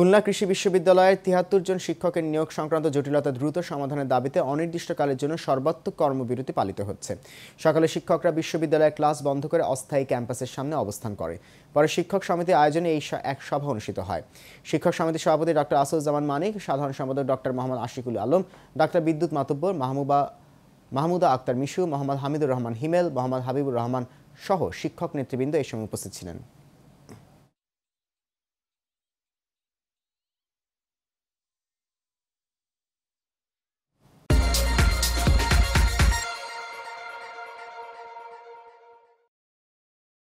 খুলনা কৃষি বিশ্ববিদ্যালয়ের তিয়াত্তর জন শিক্ষকের নিয়োগ সংক্রান্ত জটিলতা দ্রুত সমাধানের দাবিতে অনির্দিষ্টকালের জন্য সর্বাত্মক কর্মবিরতি পালিত হচ্ছে। সকালে শিক্ষকরা বিশ্ববিদ্যালয়ের ক্লাস বন্ধ করে অস্থায়ী ক্যাম্পাসের সামনে অবস্থান করে। পরে শিক্ষক সমিতি আয়োজনে এই এক সভা অনুষ্ঠিত হয়। শিক্ষক সমিতির সভাপতি ডক্টর আসুজ্জামান মানিক, সাধারণ সম্পাদক ডক্টর মোহাম্মদ আশিকুল আলম, ডক্টর বিদ্যুৎ মাতব্বর, মাহমুবা, মাহমুদা আক্তার মিশু, মোহাম্মদ হামিদুর রহমান হিমেল, মোহাম্মদ হাবিবুর রহমান সহ শিক্ষক নেতৃবৃন্দ এই সময় উপস্থিত ছিলেন।